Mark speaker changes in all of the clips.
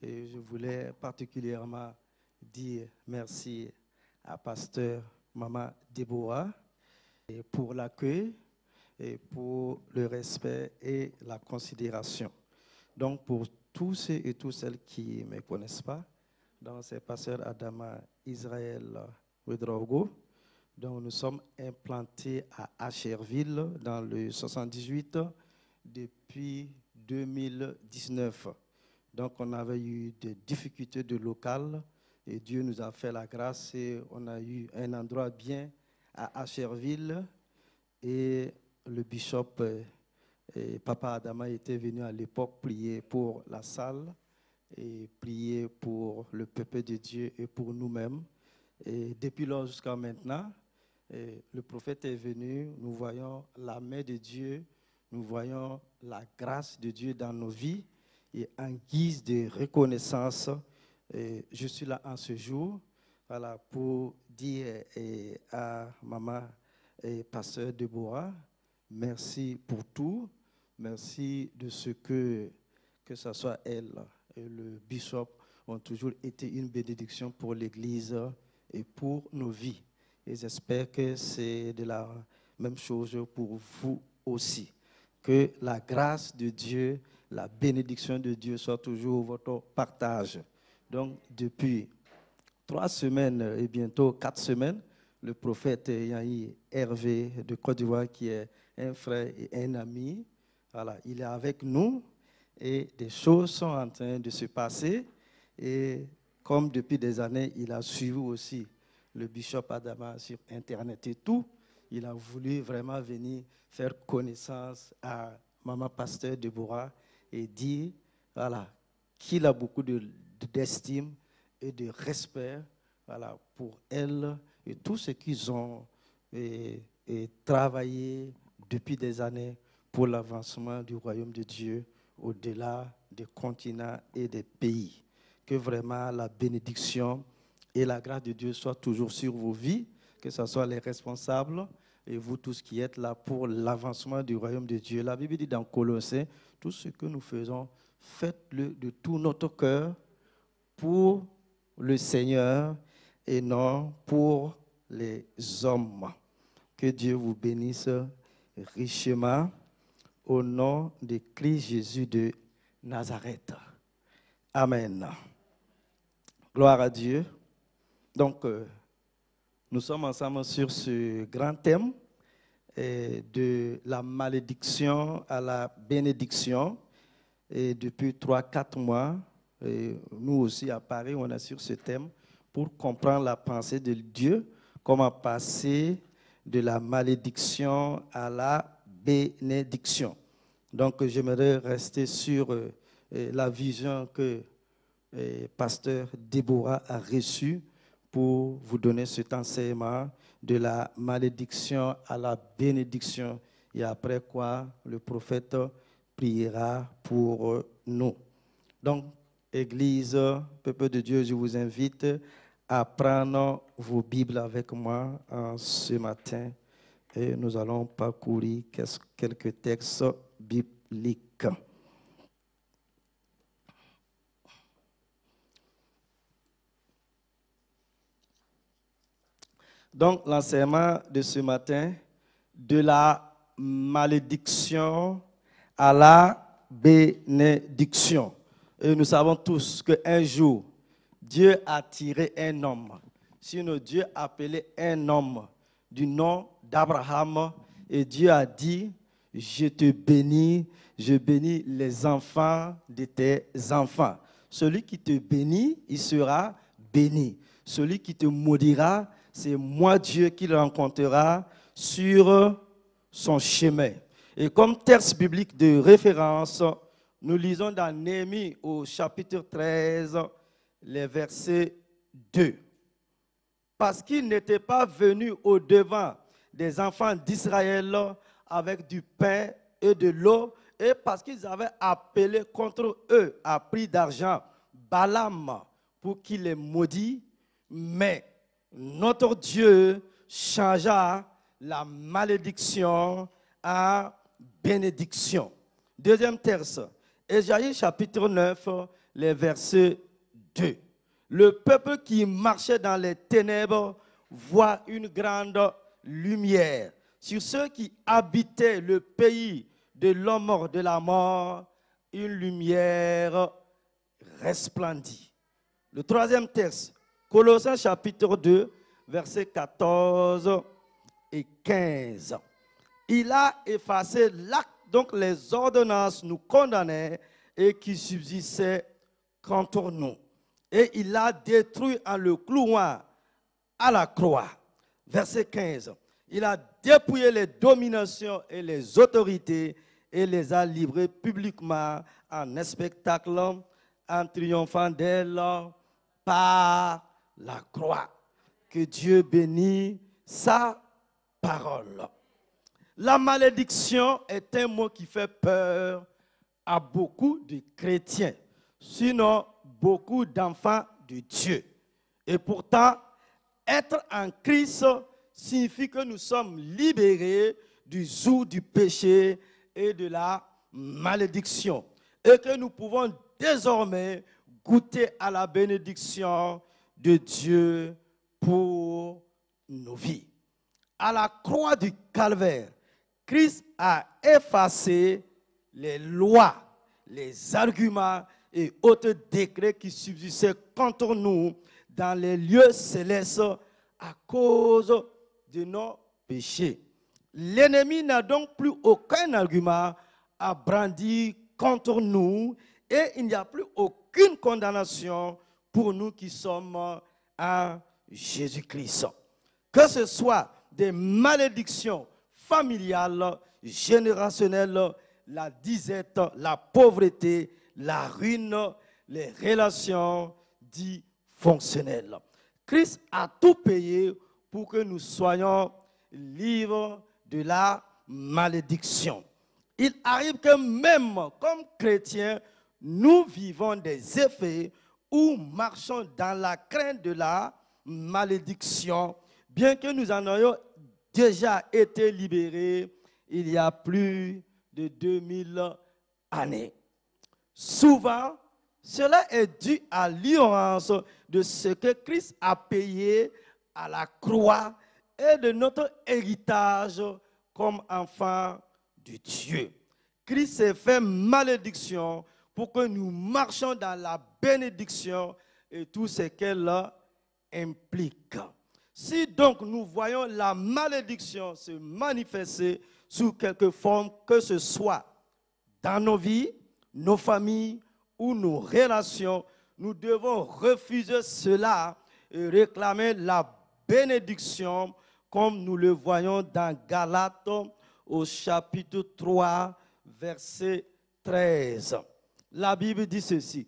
Speaker 1: Et je voulais particulièrement dire merci à Pasteur Maman Déborah pour l'accueil et pour le respect et la considération. Donc, pour tous ceux et toutes celles qui ne me connaissent pas, donc c'est Pasteur Adama Israël Wedrogo. Donc, nous sommes implantés à Asherville dans le 78 depuis 2019. Donc, on avait eu des difficultés de local et Dieu nous a fait la grâce et on a eu un endroit bien à Asherville et le bishop et Papa Adama était venu à l'époque prier pour la salle et prier pour le peuple de Dieu et pour nous-mêmes. Et depuis lors jusqu'à maintenant, le prophète est venu, nous voyons la main de Dieu, nous voyons la grâce de Dieu dans nos vies. Et en guise de reconnaissance, je suis là en ce jour voilà, pour dire à maman et pasteur Deborah, merci pour tout, merci de ce que, que ce soit elle et le bishop ont toujours été une bénédiction pour l'Église et pour nos vies. Et j'espère que c'est de la même chose pour vous aussi. Que la grâce de Dieu, la bénédiction de Dieu soit toujours votre partage. Donc, depuis trois semaines et bientôt quatre semaines, le prophète Yahi Hervé de Côte d'Ivoire, qui est un frère et un ami, voilà, il est avec nous et des choses sont en train de se passer. Et comme depuis des années, il a suivi aussi le bishop Adama sur Internet et tout, il a voulu vraiment venir faire connaissance à Maman Pasteur Deborah et dire voilà, qu'il a beaucoup d'estime et de respect voilà, pour elle et tout ce qu'ils ont et, travaillé depuis des années pour l'avancement du royaume de Dieu au-delà des continents et des pays. Que vraiment la bénédiction et la grâce de Dieu soit toujours sur vos vies, que ce soit les responsables et vous tous qui êtes là pour l'avancement du royaume de Dieu. La Bible dit dans Colossiens, tout ce que nous faisons, faites-le de tout notre cœur pour le Seigneur et non pour les hommes. Que Dieu vous bénisse richement au nom de Christ Jésus de Nazareth. Amen. Gloire à Dieu. Donc, euh, nous sommes ensemble sur ce grand thème euh, de la malédiction à la bénédiction. Et depuis trois, quatre mois, nous aussi à Paris, on est sur ce thème pour comprendre la pensée de Dieu, comment passer de la malédiction à la bénédiction. Donc, j'aimerais rester sur euh, la vision que pasteur Déborah a reçue pour vous donner cet enseignement de la malédiction à la bénédiction. Et après quoi, le prophète priera pour nous. Donc, Église, peuple de Dieu, je vous invite à prendre vos Bibles avec moi ce matin et nous allons parcourir quelques textes bibliques. Donc, l'enseignement de ce matin, de la malédiction à la bénédiction. Et nous savons tous qu'un jour, Dieu a tiré un homme. Sinon, Dieu a appelé un homme du nom d'Abraham et Dieu a dit, je te bénis, je bénis les enfants de tes enfants. Celui qui te bénit, il sera béni. Celui qui te maudira, c'est moi Dieu qui le rencontrera sur son chemin. Et comme texte biblique de référence, nous lisons dans Néhémie au chapitre 13, les versets 2. Parce qu'il n'était pas venu au devant des enfants d'Israël avec du pain et de l'eau, et parce qu'ils avaient appelé contre eux à prix d'argent Balaam pour qu'il les maudit, mais notre Dieu changea la malédiction à bénédiction. Deuxième texte, Ésaïe chapitre 9, les versets 2. Le peuple qui marchait dans les ténèbres voit une grande lumière. Sur ceux qui habitaient le pays de l'homme de la mort, une lumière resplendit. Le troisième texte, Colossiens chapitre 2, versets 14 et 15. Il a effacé l'acte, donc les ordonnances nous condamnaient et qui subsistaient contre nous. Et il a détruit en le clouant à la croix. Verset 15. Il a dépouillé les dominations et les autorités et les a livrées publiquement en spectacle en triomphant d'elle par la croix. Que Dieu bénisse sa parole. La malédiction est un mot qui fait peur à beaucoup de chrétiens, sinon beaucoup d'enfants de Dieu. Et pourtant, être en Christ signifie que nous sommes libérés du joug du péché et de la malédiction. Et que nous pouvons désormais goûter à la bénédiction de Dieu pour nos vies. À la croix du calvaire, Christ a effacé les lois, les arguments et autres décrets qui subsistaient contre nous dans les lieux célestes à cause de nos péchés. L'ennemi n'a donc plus aucun argument à brandir contre nous et il n'y a plus aucune condamnation pour nous qui sommes en Jésus-Christ. Que ce soit des malédictions familiales, générationnelles, la disette, la pauvreté, la ruine, les relations dysfonctionnelles. Christ a tout payé pour que nous soyons libres de la malédiction. Il arrive que même comme chrétiens, nous vivons des effets ou marchons dans la crainte de la malédiction, bien que nous en ayons déjà été libérés il y a plus de 2000 années. Souvent, cela est dû à l'ignorance de ce que Christ a payé à la croix et de notre héritage comme enfant de Dieu. Christ s'est fait malédiction pour que nous marchions dans la bénédiction et tout ce qu'elle implique. Si donc nous voyons la malédiction se manifester sous quelque forme que ce soit dans nos vies, nos familles ou nos relations, nous devons refuser cela et réclamer la bénédiction comme nous le voyons dans Galates au chapitre 3, verset 13. La Bible dit ceci.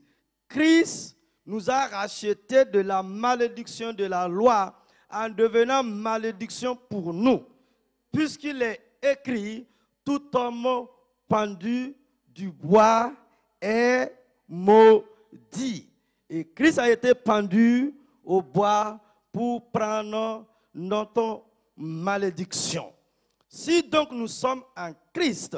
Speaker 1: Christ nous a rachetés de la malédiction de la loi en devenant malédiction pour nous, puisqu'il est écrit, tout homme pendu du bois est maudit. Et Christ a été pendu au bois pour prendre notre malédiction. Si donc nous sommes en Christ,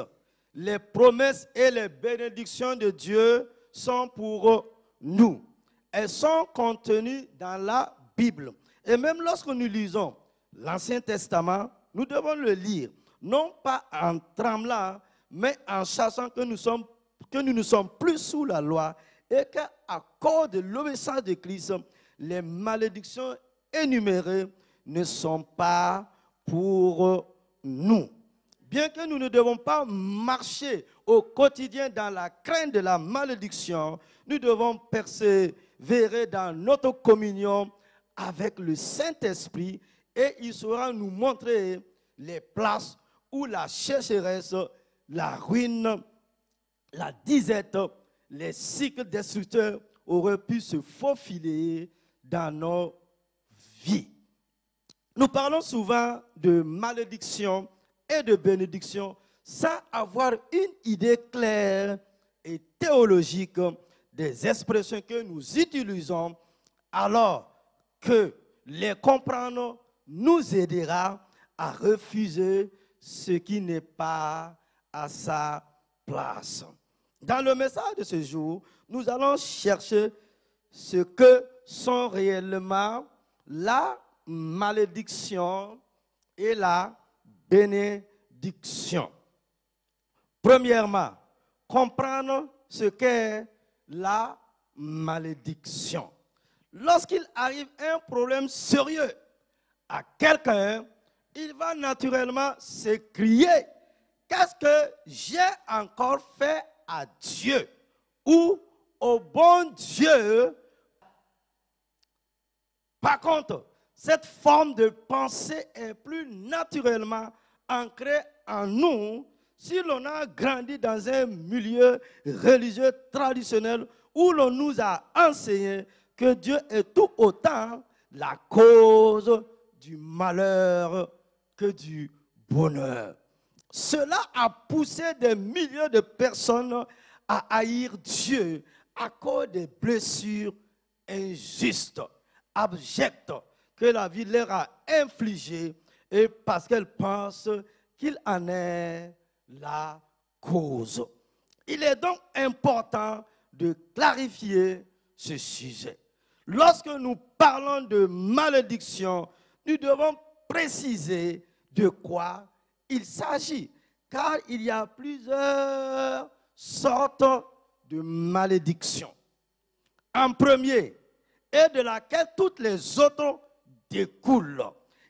Speaker 1: les promesses et les bénédictions de Dieu sont pour nous. Elles sont contenues dans la Bible. Et même lorsque nous lisons l'Ancien Testament, nous devons le lire, non pas en tremblant, mais en sachant que nous, ne sommes plus sous la loi et qu'à cause de l'obéissance de Christ, les malédictions énumérées ne sont pas pour nous. Bien que nous ne devons pas marcher au quotidien dans la crainte de la malédiction, nous devons persévérer dans notre communion avec le Saint-Esprit et il saura nous montrer les places où la chercheresse, la ruine, la disette, les cycles destructeurs auraient pu se faufiler dans nos vies. Nous parlons souvent de malédiction de bénédiction sans avoir une idée claire et théologique des expressions que nous utilisons, alors que les comprendre nous aidera à refuser ce qui n'est pas à sa place. Dans le message de ce jour, nous allons chercher ce que sont réellement la malédiction et la bénédiction. Premièrement, comprendre ce qu'est la malédiction. Lorsqu'il arrive un problème sérieux à quelqu'un, il va naturellement s'écrier, qu'est-ce que j'ai encore fait à Dieu? Ou au bon Dieu Par contre, cette forme de pensée est plus naturellement ancrée en nous si l'on a grandi dans un milieu religieux traditionnel où l'on nous a enseigné que Dieu est tout autant la cause du malheur que du bonheur. Cela a poussé des milliers de personnes à haïr Dieu à cause des blessures injustes, abjectes que la vie leur a infligées et parce qu'elles pensent qu'il en est la cause. Il est donc important de clarifier ce sujet. Lorsque nous parlons de malédiction, nous devons préciser de quoi il s'agit, car il y a plusieurs sortes de malédictions. En premier, et de laquelle toutes les autres découlent,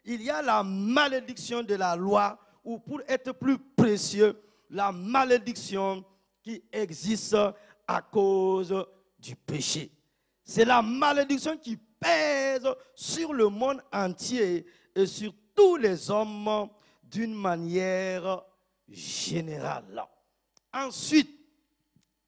Speaker 1: il y a la malédiction de la loi, ou pour être plus précieux, la malédiction qui existe à cause du péché. C'est la malédiction qui pèse sur le monde entier et sur tous les hommes d'une manière générale. Ensuite,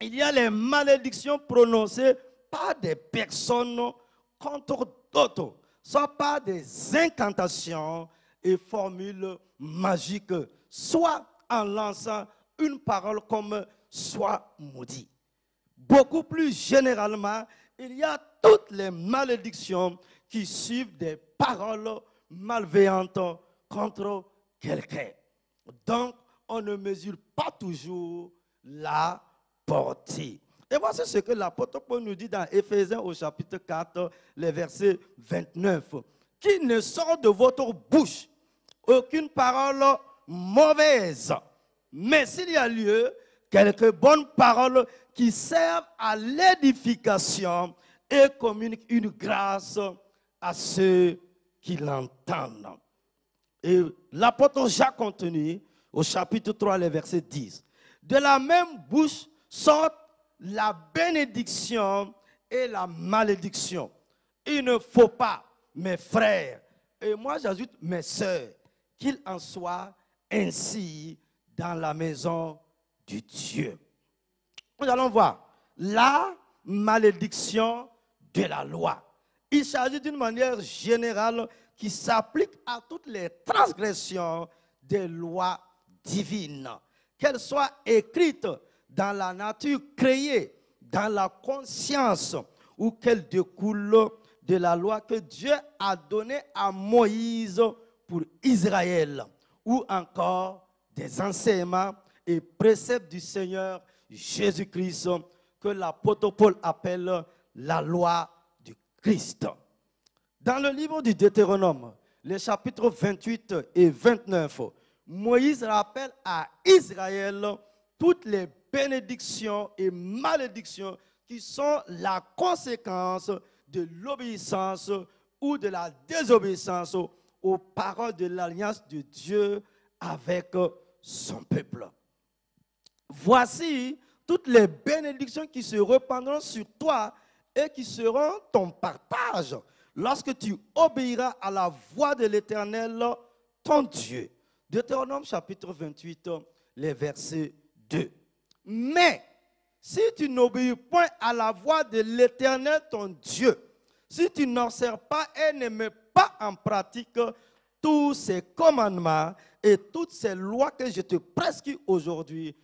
Speaker 1: il y a les malédictions prononcées par des personnes contre d'autres, soit par des incantations et formules magiques, soit en lançant une parole comme soit maudit. Beaucoup plus généralement, il y a toutes les malédictions qui suivent des paroles malveillantes contre quelqu'un. Donc, on ne mesure pas toujours la portée. Et voici ce que l'apôtre Paul nous dit dans Éphésiens au chapitre 4, le verset 29. Qui ne sort de votre bouche aucune parole mauvaise, mais s'il y a lieu, quelques bonnes paroles qui servent à l'édification et communiquent une grâce à ceux qui l'entendent. Et l'apôtre Jacques continue au chapitre 3, le verset 10. De la même bouche sortent la bénédiction et la malédiction. Il ne faut pas, mes frères, et moi j'ajoute mes sœurs, qu'il en soit ainsi dans la maison du Dieu. Nous allons voir la malédiction de la loi. Il s'agit d'une manière générale qui s'applique à toutes les transgressions des lois divines, qu'elles soient écrites dans la nature créée, dans la conscience, ou qu'elles découlent de la loi que Dieu a donnée à Moïse pour Israël, ou encore des enseignements et préceptes du Seigneur Jésus-Christ que l'apôtre Paul appelle la loi du Christ. Dans le livre du Deutéronome, les chapitres 28 et 29, Moïse rappelle à Israël toutes les bénédictions et malédictions qui sont la conséquence de l'obéissance ou de la désobéissance aux paroles de l'alliance de Dieu avec son peuple. Voici toutes les bénédictions qui se répandront sur toi et qui seront ton partage lorsque tu obéiras à la voix de l'Éternel, ton Dieu. Deutéronome chapitre 28, les versets 2. Mais si tu n'obéis point à la voix de l'Éternel, ton Dieu, si tu n'observes pas et ne mets pas en pratique tous ces commandements et toutes ces lois que je te prescris aujourd'hui,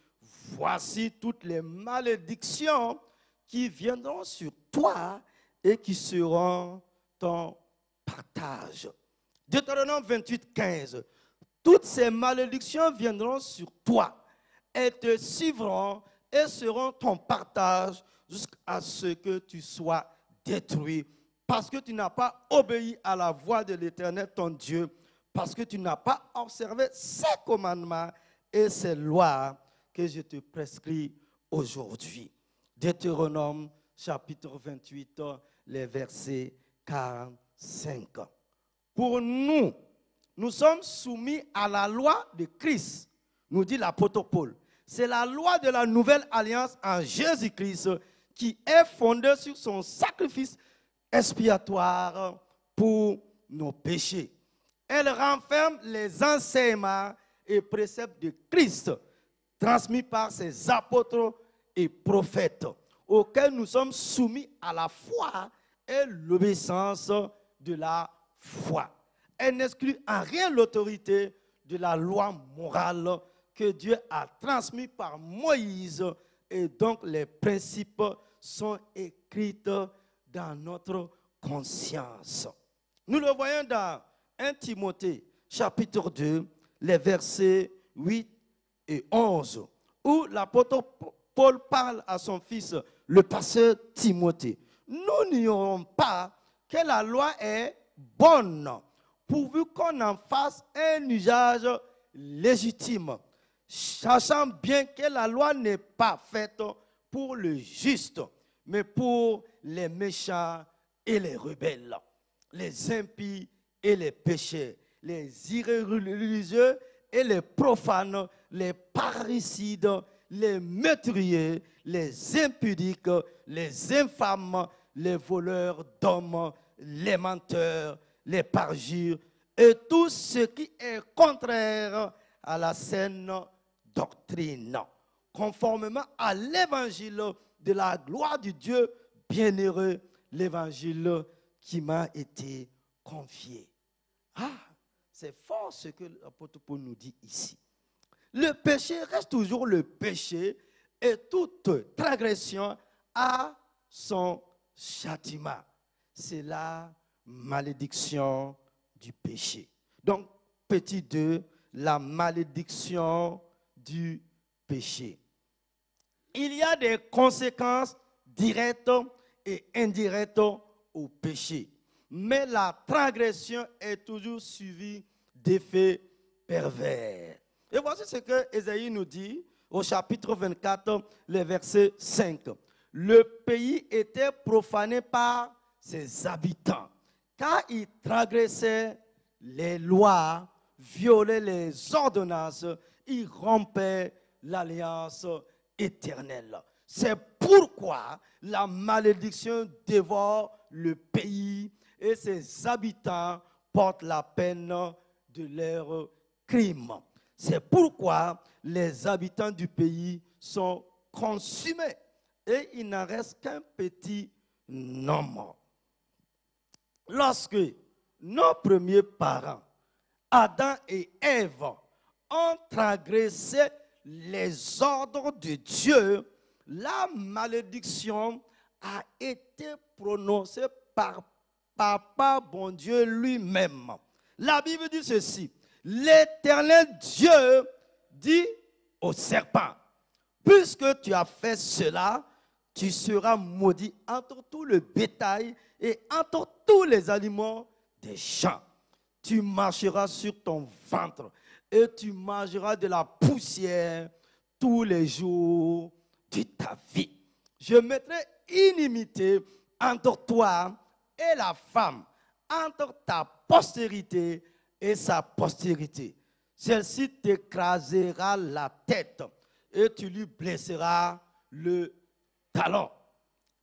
Speaker 1: voici toutes les malédictions qui viendront sur toi et qui seront ton partage. Deutéronome 28, 15. Toutes ces malédictions viendront sur toi et te suivront et seront ton partage jusqu'à ce que tu sois détruit, parce que tu n'as pas obéi à la voix de l'Éternel, ton Dieu, parce que tu n'as pas observé ses commandements et ses lois que je te prescris aujourd'hui. Deutéronome chapitre 28, les versets 45. Pour nous, nous sommes soumis à la loi de Christ, nous dit l'apôtre Paul. C'est la loi de la nouvelle alliance en Jésus-Christ qui est fondée sur son sacrifice expiatoire pour nos péchés. Elle renferme les enseignements et préceptes de Christ transmis par ses apôtres et prophètes, auxquels nous sommes soumis à la foi et l'obéissance de la foi. Elle n'exclut en rien l'autorité de la loi morale que Dieu a transmise par Moïse et donc les principes sont écrits dans notre conscience. Nous le voyons dans 1 Timothée chapitre 2, les versets 8 et 11, où l'apôtre Paul parle à son fils, le pasteur Timothée. Nous n'ignorons pas que la loi est bonne, pourvu qu'on en fasse un usage légitime, sachant bien que la loi n'est pas faite pour le juste, mais pour les méchants et les rebelles, les impies et les péchés, les irréligieux et les profanes, les parricides, les meurtriers, les impudiques, les infâmes, les voleurs d'hommes, les menteurs, les parjures et tout ce qui est contraire à la saine doctrine, conformément à l'évangile de la gloire du Dieu bienheureux, l'évangile qui m'a été confié. Ah, c'est fort ce que l'apôtre Paul nous dit ici. Le péché reste toujours le péché et toute transgression a son châtiment. C'est la malédiction du péché. Donc, petit 2, la malédiction du péché. Il y a des conséquences directes et indirectes au péché. Mais la transgression est toujours suivie d'effets pervers. Et voici ce que Ésaïe nous dit au chapitre 24, le verset 5. Le pays était profané par ses habitants, car ils transgressaient les lois, violaient les ordonnances, ils rompaient l'alliance éternelle. C'est pourquoi la malédiction dévore le pays et ses habitants portent la peine de leurs crimes. C'est pourquoi les habitants du pays sont consumés et il n'en reste qu'un petit nombre. Lorsque nos premiers parents, Adam et Ève, ont transgressé les ordres de Dieu, la malédiction a été prononcée par Papa bon Dieu lui-même. La Bible dit ceci. L'éternel Dieu dit au serpent, puisque tu as fait cela, tu seras maudit entre tout le bétail et entre tous les aliments des champs. Tu marcheras sur ton ventre et tu mangeras de la poussière tous les jours de ta vie. Je mettrai inimité entre toi et la femme, entre ta postérité et sa postérité. Celle-ci t'écrasera la tête et tu lui blesseras le talon.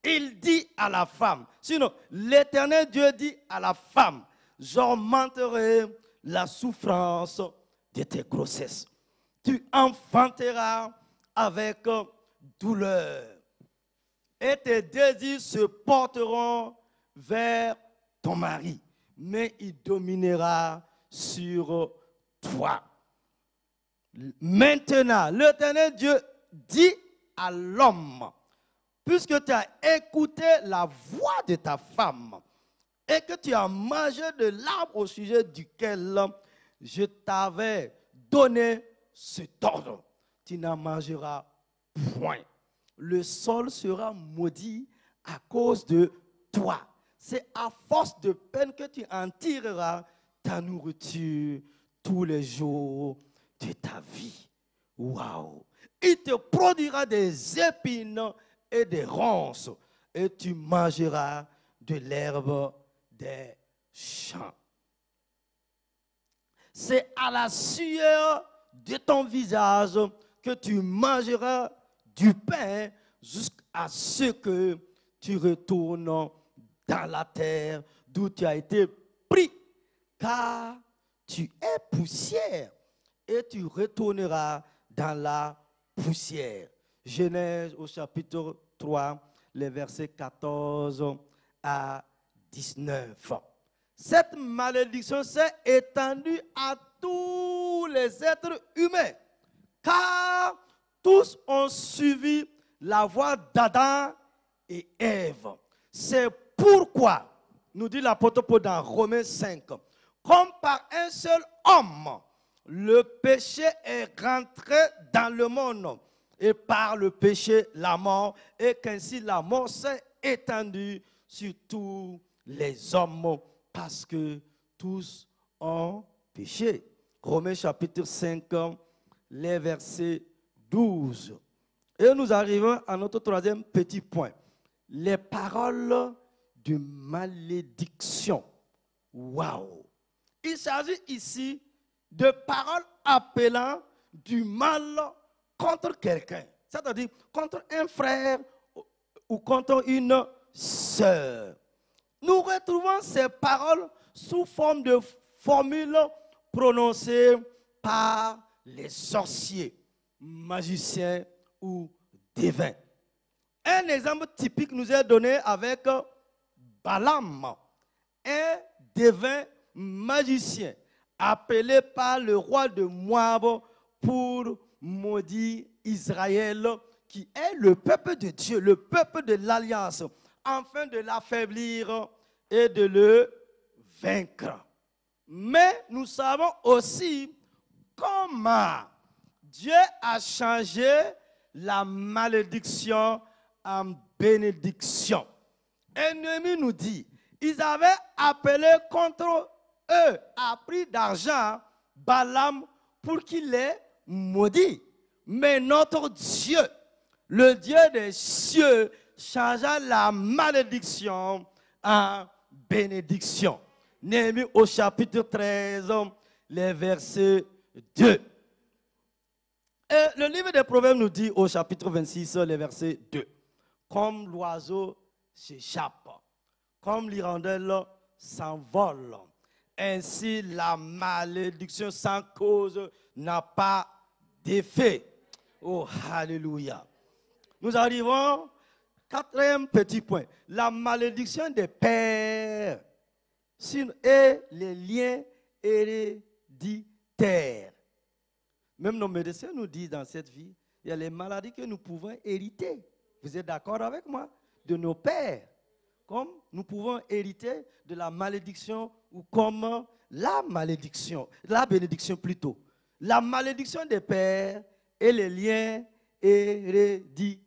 Speaker 1: Il dit à la femme, sinon l'éternel Dieu dit à la femme, j'augmenterai la souffrance de tes grossesses. Tu enfanteras avec douleur et tes désirs se porteront vers ton mari, mais il dominera sur toi. Maintenant, l'éternel Dieu dit à l'homme, puisque tu as écouté la voix de ta femme et que tu as mangé de l'arbre au sujet duquel je t'avais donné cet ordre, tu n'en mangeras point. le sol sera maudit à cause de toi. C'est à force de peine que tu en tireras ta nourriture tous les jours de ta vie. Waouh! Il te produira des épines et des ronces, et tu mangeras de l'herbe des champs. C'est à la sueur de ton visage que tu mangeras du pain jusqu'à ce que tu retournes dans la terre d'où tu as été pris, car tu es poussière et tu retourneras dans la poussière. Genèse au chapitre 3, les versets 14 à 19. Cette malédiction s'est étendue à tous les êtres humains, car tous ont suivi la voie d'Adam et Ève. C'est pourquoi, nous dit l'apôtre Paul dans Romains 5, comme par un seul homme, le péché est rentré dans le monde, et par le péché, la mort, et qu'ainsi la mort s'est étendue sur tous les hommes, parce que tous ont péché. Romains chapitre 5, les versets 12. Et nous arrivons à notre troisième petit point. Les paroles de malédiction. Waouh! Il s'agit ici de paroles appelant du mal contre quelqu'un. C'est-à-dire contre un frère ou contre une sœur. Nous retrouvons ces paroles sous forme de formules prononcées par les sorciers, magiciens ou devins. Un exemple typique nous est donné avec Balaam, un devin magicien appelé par le roi de Moab pour maudire Israël, qui est le peuple de Dieu, le peuple de l'alliance, afin de l'affaiblir et de le vaincre. Mais nous savons aussi comment Dieu a changé la malédiction en bénédiction. Ennemi nous dit, ils avaient appelé contre eux à prix d'argent Balaam pour qu'il les maudit. Mais notre Dieu, le Dieu des cieux, changea la malédiction en bénédiction. Néhémie au chapitre 13, les versets 2. Et le livre des Proverbes nous dit au chapitre 26, les versets 2. Comme l'oiseau s'échappe, comme l'hirondelle s'envole, ainsi la malédiction sans cause n'a pas d'effet. Oh, alléluia. Nous arrivons, quatrième petit point, la malédiction des pères et les liens héréditaires. Même nos médecins nous disent dans cette vie, il y a les maladies que nous pouvons hériter. Vous êtes d'accord avec moi? De nos pères. Comme nous pouvons hériter de la malédiction ou comme la malédiction, la bénédiction plutôt. La malédiction des pères et les liens héréditaires.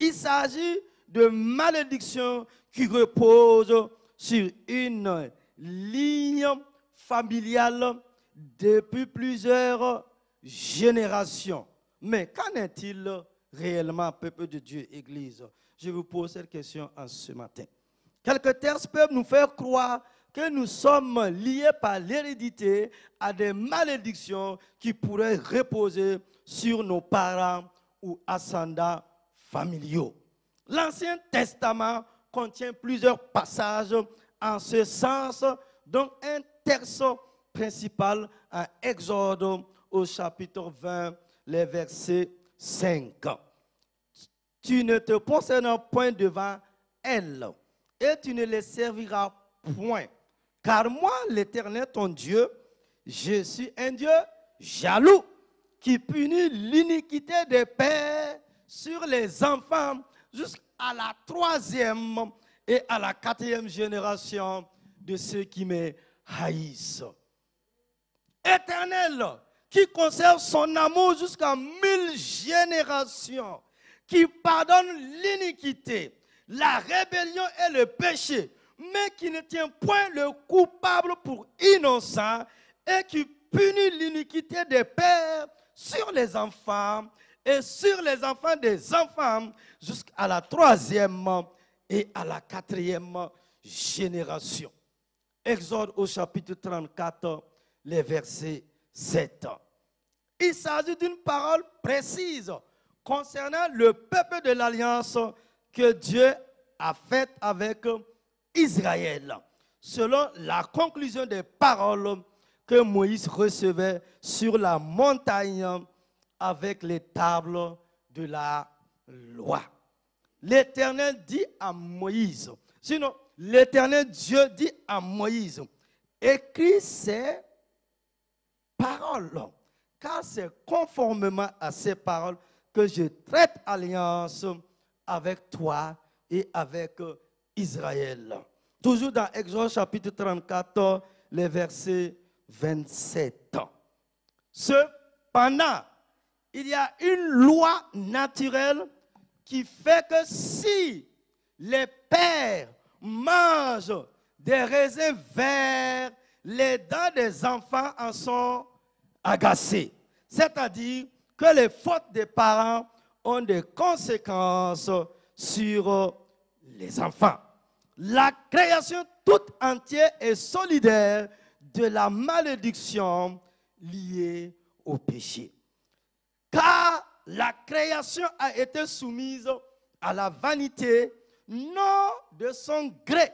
Speaker 1: Il s'agit de malédiction qui repose sur une ligne familiale depuis plusieurs générations. Mais qu'en est-il réellement, peuple de Dieu, Église? Je vous pose cette question en ce matin. Quelques textes peuvent nous faire croire que nous sommes liés par l'hérédité à des malédictions qui pourraient reposer sur nos parents ou ascendants familiaux. L'Ancien Testament contient plusieurs passages en ce sens, dont un texte principal en Exode au chapitre 20, les versets 5. Tu ne te possèdes point devant elles et tu ne les serviras point. Car moi, l'Éternel, ton Dieu, je suis un Dieu jaloux qui punit l'iniquité des pères sur les enfants jusqu'à la troisième et à la quatrième génération de ceux qui me haïssent. Éternel, qui conserve son amour jusqu'à mille générations, qui pardonne l'iniquité, la rébellion et le péché, mais qui ne tient point le coupable pour innocent et qui punit l'iniquité des pères sur les enfants et sur les enfants des enfants jusqu'à la troisième et à la quatrième génération. Exode au chapitre 34, les versets 7. Il s'agit d'une parole précise concernant le peuple de l'alliance que Dieu a faite avec Israël, selon la conclusion des paroles que Moïse recevait sur la montagne avec les tables de la loi. L'Éternel dit à Moïse, sinon l'Éternel Dieu dit à Moïse, écris ces paroles, car c'est conformément à ces paroles que je traite alliance avec toi et avec Israël. Toujours dans Exode chapitre 34, les versets 27. Cependant, il y a une loi naturelle qui fait que si les pères mangent des raisins verts, les dents des enfants en sont agacées. C'est-à-dire que les fautes des parents ont des conséquences sur les enfants. La création toute entière est solidaire de la malédiction liée au péché. Car la création a été soumise à la vanité, non de son gré,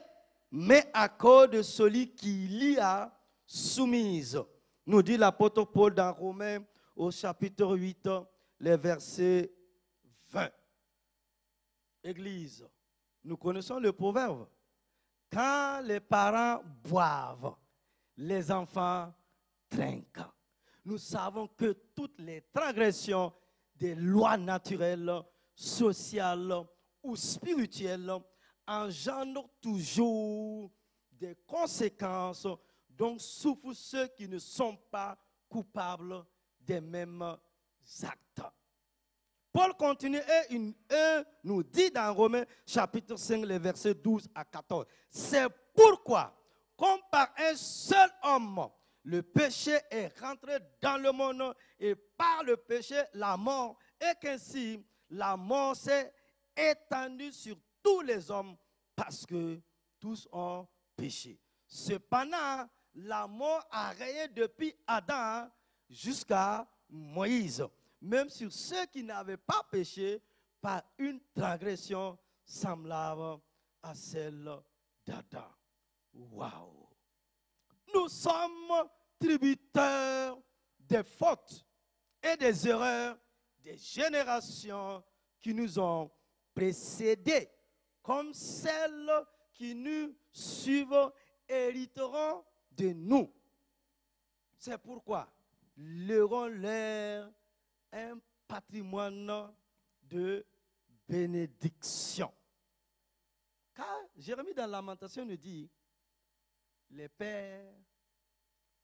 Speaker 1: mais à cause de celui qui l'y a soumise. Nous dit l'apôtre Paul dans Romains au chapitre 8, les versets 20. Église, nous connaissons le proverbe. Quand les parents boivent, les enfants trinquent. Nous savons que toutes les transgressions des lois naturelles, sociales ou spirituelles engendrent toujours des conséquences dont souffrent ceux qui ne sont pas coupables des mêmes actes. Paul continue et, nous dit dans Romains chapitre 5, les versets 12 à 14. C'est pourquoi, comme par un seul homme, le péché est rentré dans le monde et par le péché, la mort, et qu'ainsi la mort s'est étendue sur tous les hommes parce que tous ont péché. Cependant, la mort a rayé depuis Adam jusqu'à Moïse, même sur ceux qui n'avaient pas péché par une transgression semblable à celle d'Adam. Waouh! Nous sommes tributaires des fautes et des erreurs des générations qui nous ont précédés, comme celles qui nous suivent hériteront de nous. C'est pourquoi leur un patrimoine de bénédiction. Car Jérémie dans Lamentation nous dit, les pères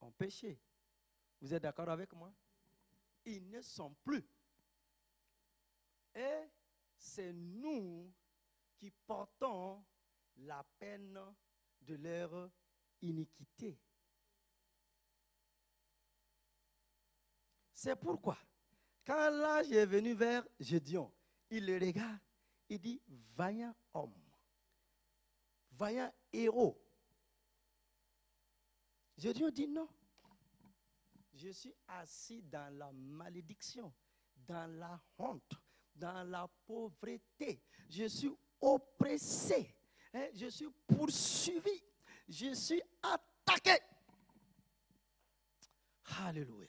Speaker 1: ont péché. Vous êtes d'accord avec moi? Ils ne sont plus. Et c'est nous qui portons la peine de leur iniquité. C'est pourquoi, quand l'ange est venu vers Gédion, il le regarde, il dit, vaillant homme, vaillant héros. Gédion dit non. Je suis assis dans la malédiction, dans la honte, dans la pauvreté. Je suis oppressé. Hein, je suis poursuivi. Je suis attaqué. Alléluia.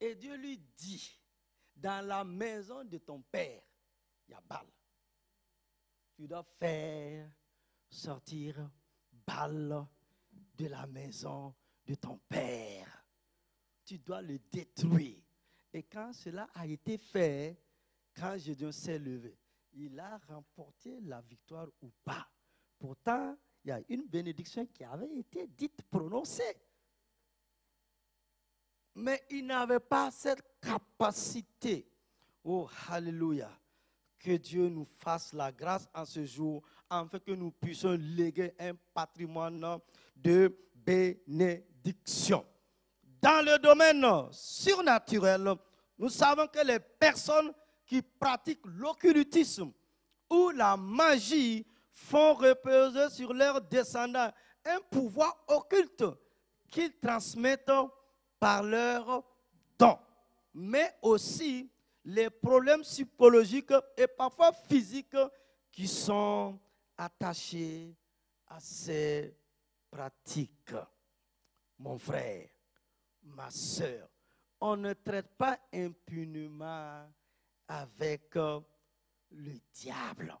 Speaker 1: Et Dieu lui dit, dans la maison de ton père, il y a Baal. Tu dois faire sortir Baal de la maison de ton père. Tu dois le détruire. Et quand cela a été fait, quand Gédéon s'est levé, il a remporté la victoire ou pas. Pourtant, il y a une bénédiction qui avait été dite, prononcée. mais ils n'avaient pas cette capacité. Oh, Alléluia. Que Dieu nous fasse la grâce en ce jour, afin que nous puissions léguer un patrimoine de bénédiction. Dans le domaine surnaturel, nous savons que les personnes qui pratiquent l'occultisme ou la magie font reposer sur leurs descendants un pouvoir occulte qu'ils transmettent par leurs dons, mais aussi les problèmes psychologiques et parfois physiques qui sont attachés à ces pratiques. Mon frère, ma soeur, on ne traite pas impunément avec le diable.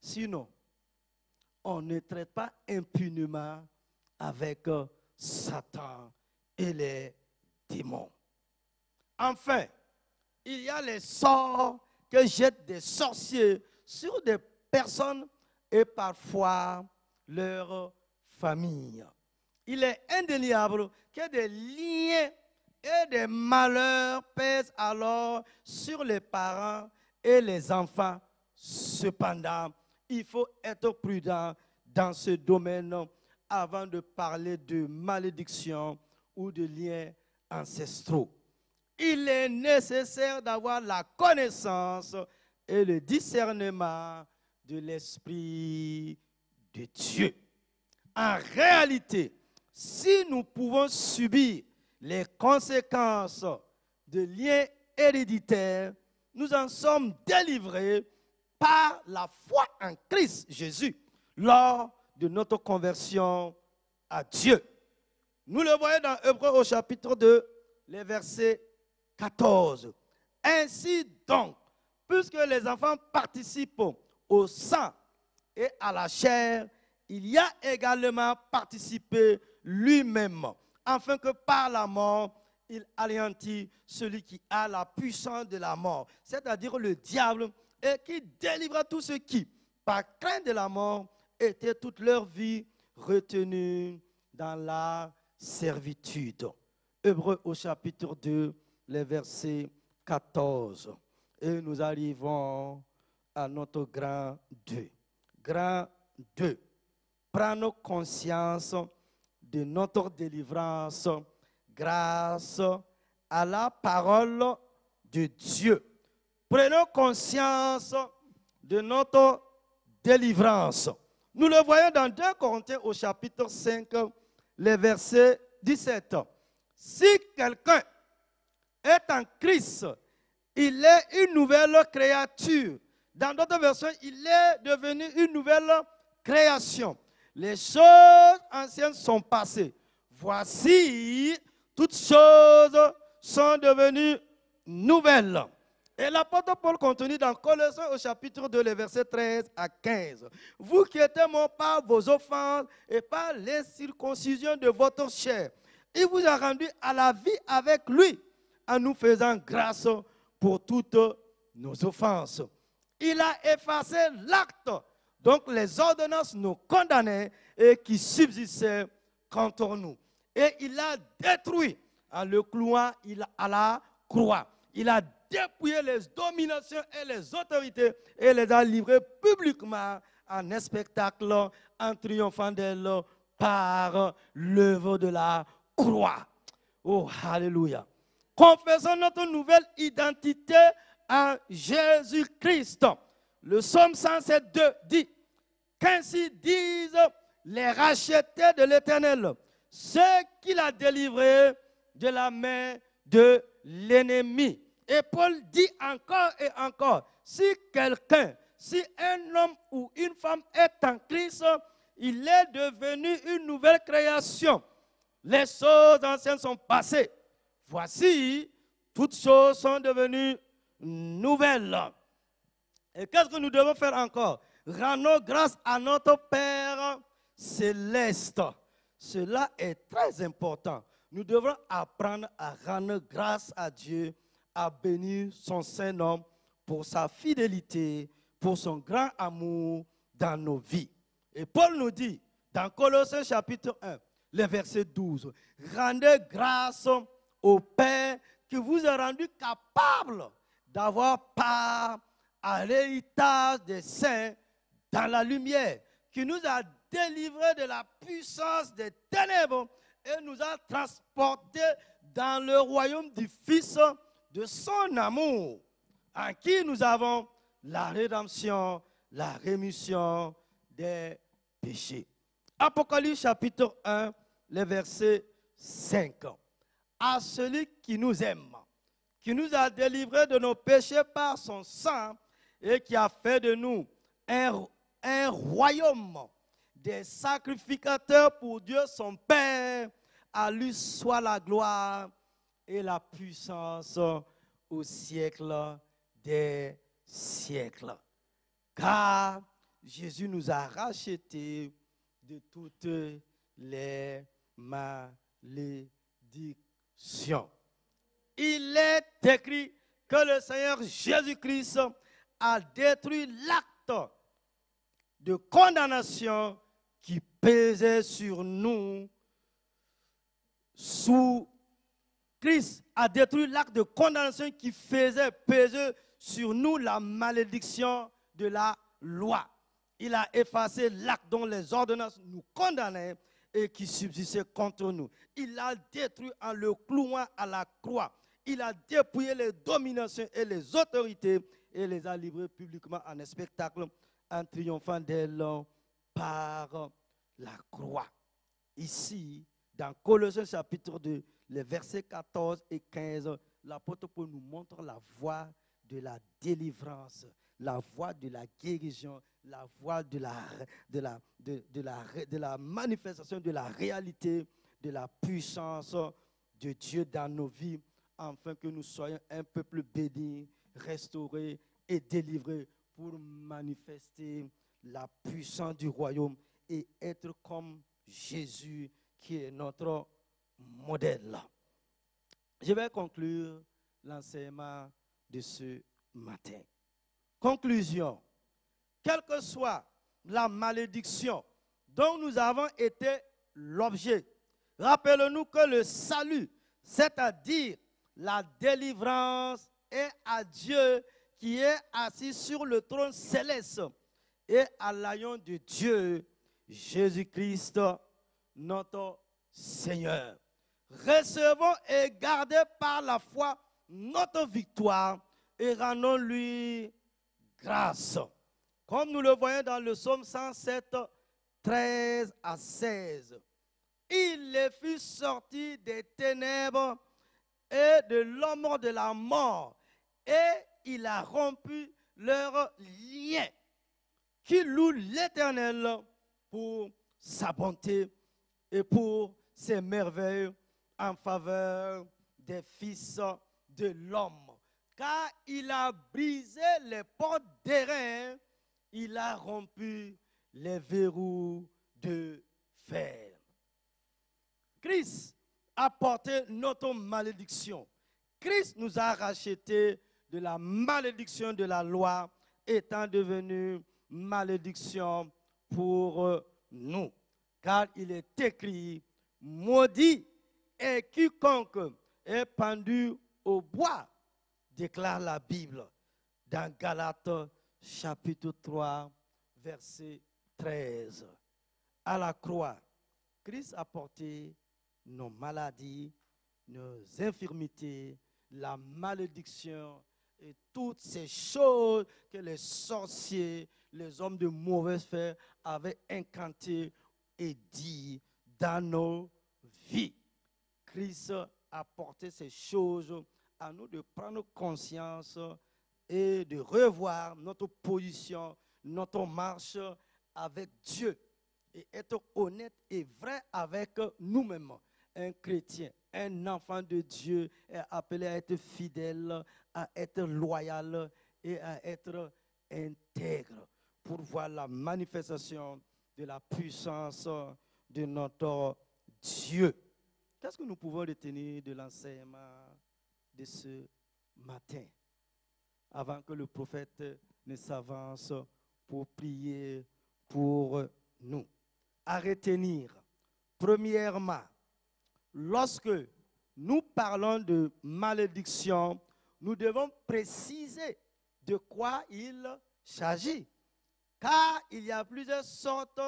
Speaker 1: Sinon, on ne traite pas impunément avec Satan et les démons. Enfin, il y a les sorts que jettent des sorciers sur des personnes et parfois leur famille. Il est indéniable que des liens et des malheurs pèsent alors sur les parents et les enfants. Cependant, il faut être prudent dans ce domaine avant de parler de malédiction ou de liens ancestraux. Il est nécessaire d'avoir la connaissance et le discernement de l'Esprit de Dieu. En réalité, si nous pouvons subir les conséquences de liens héréditaires, nous en sommes délivrés par la foi en Christ Jésus lors de notre conversion à Dieu. Nous le voyons dans Hébreu au chapitre 2, les versets 14. Ainsi donc, puisque les enfants participent au sang et à la chair, il y a également participé lui-même, afin que par la mort, il anéantit celui qui a la puissance de la mort, c'est-à-dire le diable, et qui délivra tous ceux qui, par crainte de la mort, étaient toute leur vie retenus dans la servitude. Hébreu au chapitre 2, les versets 14. Et nous arrivons à notre grand 2. Grand 2. Prends conscience de notre délivrance grâce à la parole de Dieu. Prenons conscience de notre délivrance. Nous le voyons dans 2 Corinthiens au chapitre 5, les versets 17. Si quelqu'un est en Christ, il est une nouvelle créature. Dans d'autres versions, il est devenu une nouvelle création. Les choses anciennes sont passées. Voici, toutes choses sont devenues nouvelles. Et l'apôtre Paul continue dans Colossiens au chapitre 2, les versets 13 à 15. Vous qui êtes morts par vos offenses et par les circoncisions de votre chair, il vous a rendu à la vie avec lui en nous faisant grâce pour toutes nos offenses. Il a effacé l'acte, donc les ordonnances nous condamnaient et qui subsistaient contre nous. Et il a détruit en le clouant à la croix. Il a dépouillé les dominations et les autorités et les a livrées publiquement en spectacle en triomphant d'elles par l'œuvre de la croix. Oh, Alléluia. Confessons notre nouvelle identité en Jésus-Christ. Le psaume 107, dit Qu'ainsi disent les rachetés de l'Éternel, ceux qu'il a délivrés de la main de l'ennemi. Et Paul dit encore et encore, si quelqu'un, si un homme ou une femme est en Christ, il est devenu une nouvelle création. Les choses anciennes sont passées. Voici, toutes choses sont devenues nouvelles. Et qu'est-ce que nous devons faire encore? Rendons grâce à notre Père céleste. Cela est très important. Nous devons apprendre à rendre grâce à Dieu, à bénir son Saint-Nom pour sa fidélité, pour son grand amour dans nos vies. Et Paul nous dit dans Colossiens chapitre 1, le verset 12, rendez grâce au Père qui vous a rendu capable d'avoir part à l'héritage des saints dans la lumière, qui nous a délivrés de la puissance des ténèbres et nous a transportés dans le royaume du Fils de son amour, en qui nous avons la rédemption, la rémission des péchés. Apocalypse chapitre 1, le verset 5. À celui qui nous aime, qui nous a délivrés de nos péchés par son sang et qui a fait de nous un, un royaume des sacrificateurs pour Dieu son Père. À lui soit la gloire et la puissance au siècle des siècles. Car Jésus nous a rachetés de toutes les malédictions. Il est écrit que le Seigneur Jésus-Christ a détruit l'acte de condamnation qui pesait sur nous sous Christ a détruit l'acte de condamnation qui faisait peser sur nous la malédiction de la loi. Il a effacé l'acte dont les ordonnances nous condamnaient et qui subsistait contre nous. Il l'a détruit en le clouant à la croix. Il a dépouillé les dominations et les autorités et les a livrés publiquement en un spectacle en triomphant d'elles par la croix. Ici, dans Colossiens chapitre 2, les versets 14 et 15, l'apôtre Paul nous montre la voie de la délivrance, la voie de la guérison, la voie de la, de la, manifestation de la réalité, de la puissance de Dieu dans nos vies, afin que nous soyons un peuple béni, restauré et délivré pour manifester la puissance du royaume et être comme Jésus qui est notre modèle. Je vais conclure l'enseignement de ce matin. Conclusion. Quelle que soit la malédiction dont nous avons été l'objet, rappelons-nous que le salut, c'est-à-dire la délivrance, est à Dieu qui est assis sur le trône céleste et à l'agneau de Dieu, Jésus-Christ, notre Seigneur. Recevons et gardez par la foi notre victoire et rendons-lui grâce. Comme nous le voyons dans le psaume 107, 13 à 16. Il les fut sorti des ténèbres et de l'ombre de la mort, et il a rompu leurs liens. Qui loue l'Éternel pour sa bonté et pour ses merveilles en faveur des fils de l'homme. Car il a brisé les portes d'airain, il a rompu les verrous de fer. Christ a porté notre malédiction. Christ nous a racheté de la malédiction de la loi, étant devenu malédiction pour nous. Car il est écrit, maudit et quiconque est pendu au bois, déclare la Bible dans Galates chapitre 3, verset 13. À la croix, Christ a porté nos maladies, nos infirmités, la malédiction et toutes ces choses que les sorciers, les hommes de mauvaise foi avaient incantées et dit dans nos vies. Christ a porté ces choses à nous de prendre conscience et de revoir notre position, notre marche avec Dieu et être honnête et vrai avec nous-mêmes. Un chrétien, un enfant de Dieu est appelé à être fidèle, à être loyal et à être intègre pour voir la manifestation de la puissance de notre Dieu. Qu'est-ce que nous pouvons retenir de l'enseignement de ce matin avant que le prophète ne s'avance pour prier pour nous À retenir, premièrement, lorsque nous parlons de malédiction, nous devons préciser de quoi il s'agit. Car il y a plusieurs sortes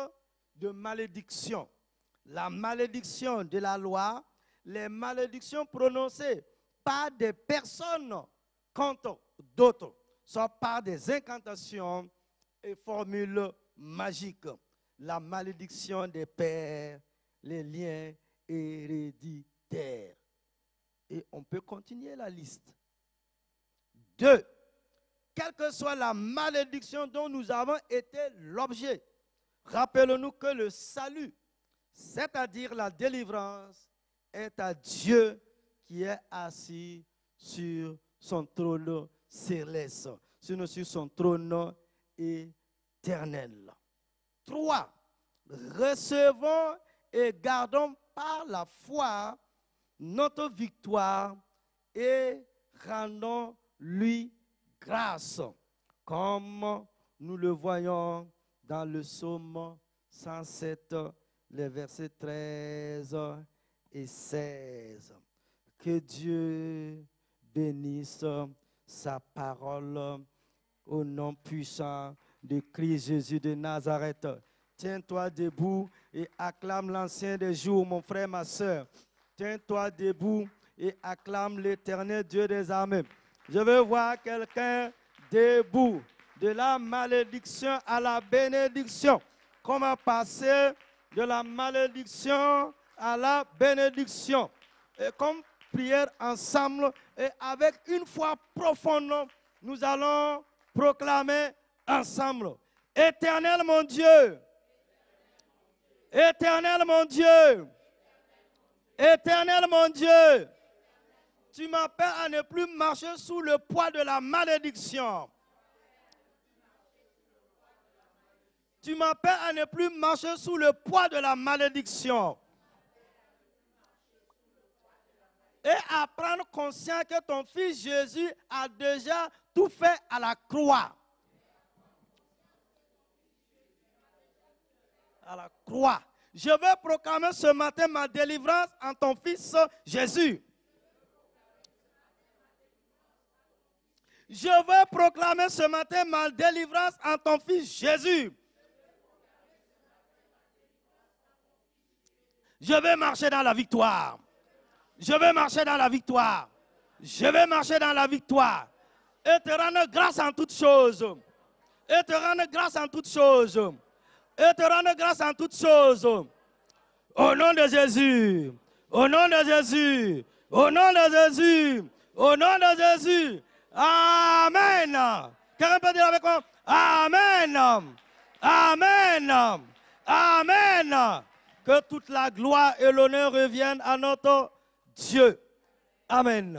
Speaker 1: de malédictions. La malédiction de la loi, les malédictions prononcées par des personnes contre d'autres, soit par des incantations et formules magiques. La malédiction des pères, les liens héréditaires. Et on peut continuer la liste. Deux, quelle que soit la malédiction dont nous avons été l'objet, rappelons-nous que le salut, c'est-à-dire la délivrance, est à Dieu qui est assis sur son trône céleste, sur son trône éternel. Trois, recevons et gardons par la foi notre victoire et rendons-lui grâce, comme nous le voyons dans le psaume 107, les versets 13 et 16. Que Dieu bénisse sa parole au nom puissant de Christ Jésus de Nazareth. Tiens-toi debout et acclame l'ancien des jours, mon frère, ma soeur. Tiens-toi debout et acclame l'éternel Dieu des armées. Je veux voir quelqu'un debout, de la malédiction à la bénédiction. Comment passer de la malédiction à la bénédiction? Et comme prière ensemble et avec une foi profonde, nous allons proclamer ensemble. Éternel mon Dieu, éternel mon Dieu, éternel mon Dieu, tu m'appelles à ne plus marcher sous le poids de la malédiction. Tu m'appelles à ne plus marcher sous le poids de la malédiction. Et à prendre conscience que ton fils Jésus a déjà tout fait à la croix. À la croix. Je veux proclamer ce matin ma délivrance en ton fils Jésus. Je veux proclamer ce matin ma délivrance en ton fils Jésus. Je vais marcher dans la victoire. Je vais marcher dans la victoire. Je vais marcher dans la victoire. Et te rendre grâce en toutes choses. Et te rendre grâce en toutes choses. Et te rendre grâce en toutes choses. Au nom de Jésus. Au nom de Jésus. Au nom de Jésus. Au nom de Jésus. Amen. Quelqu'un peut dire avec moi Amen. Amen. Amen. Que toute la gloire et l'honneur reviennent à notre Dieu. Amen.